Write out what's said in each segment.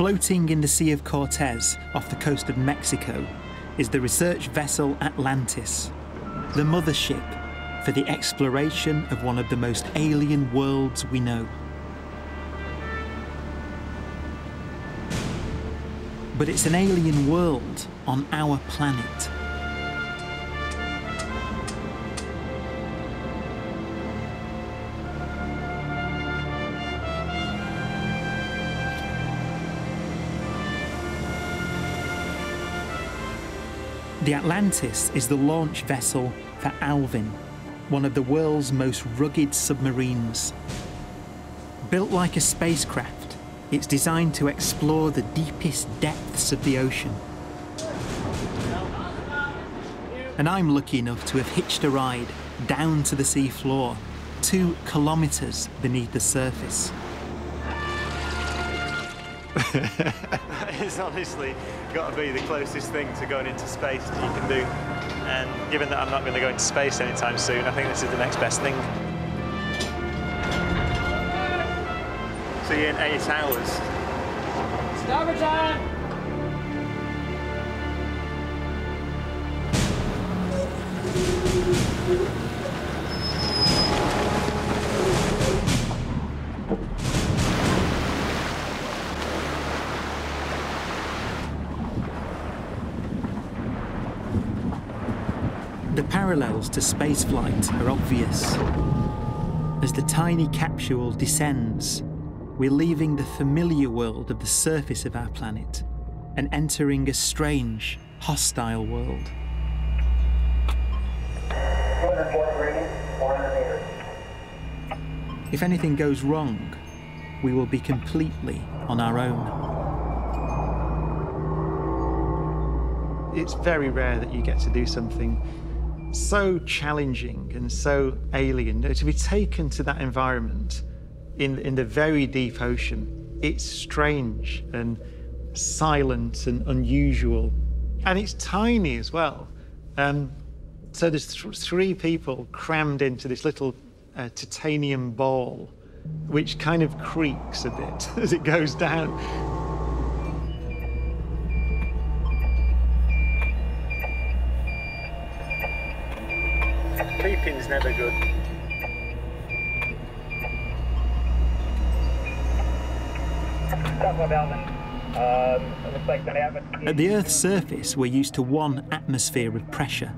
Floating in the Sea of Cortez off the coast of Mexico is the research vessel Atlantis, the mothership for the exploration of one of the most alien worlds we know. But it's an alien world on our planet. The Atlantis is the launch vessel for Alvin, one of the world's most rugged submarines. Built like a spacecraft, it's designed to explore the deepest depths of the ocean. And I'm lucky enough to have hitched a ride down to the sea floor, two kilometres beneath the surface. it's honestly got to be the closest thing to going into space that you can do. And given that I'm not going to go into space anytime soon, I think this is the next best thing. See you in eight hours. Starboard time! The parallels to spaceflight are obvious. As the tiny capsule descends, we're leaving the familiar world of the surface of our planet and entering a strange, hostile world. If anything goes wrong, we will be completely on our own. It's very rare that you get to do something so challenging and so alien. To be taken to that environment in, in the very deep ocean, it's strange and silent and unusual. And it's tiny as well. Um, so there's th three people crammed into this little uh, titanium ball, which kind of creaks a bit as it goes down. Creeping's never good. At the Earth's surface, we're used to one atmosphere of pressure.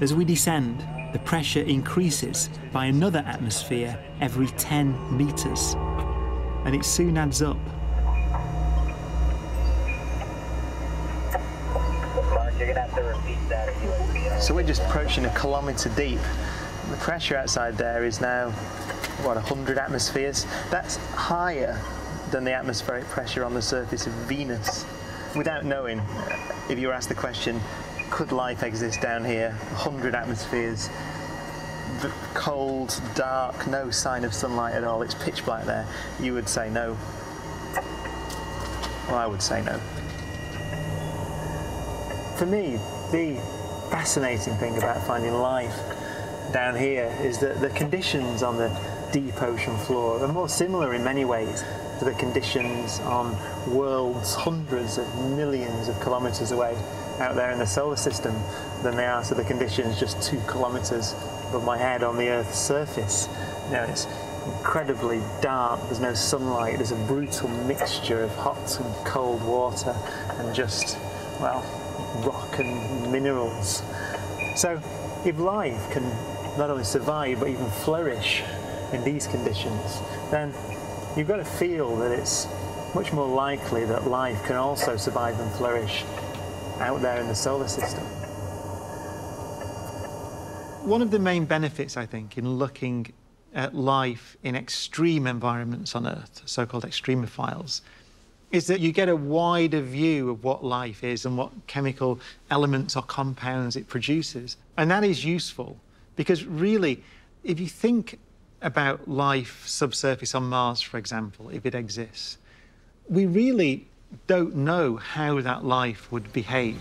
As we descend, the pressure increases by another atmosphere every 10 metres, and it soon adds up. So we're just approaching a kilometre deep. The pressure outside there is now, what, 100 atmospheres? That's higher than the atmospheric pressure on the surface of Venus. Without knowing, if you were asked the question, could life exist down here? 100 atmospheres, the cold, dark, no sign of sunlight at all, it's pitch black there, you would say no. Well, I would say no. For me, the fascinating thing about finding life down here is that the conditions on the deep ocean floor are more similar in many ways to the conditions on worlds hundreds of millions of kilometres away out there in the solar system than they are to the conditions just two kilometres above my head on the Earth's surface. You know, it's incredibly dark, there's no sunlight, there's a brutal mixture of hot and cold water and just, well, rock and minerals. So if life can not only survive but even flourish in these conditions, then you've got to feel that it's much more likely that life can also survive and flourish out there in the solar system. One of the main benefits, I think, in looking at life in extreme environments on Earth, so-called extremophiles, is that you get a wider view of what life is and what chemical elements or compounds it produces. And that is useful because really, if you think about life subsurface on Mars, for example, if it exists, we really don't know how that life would behave.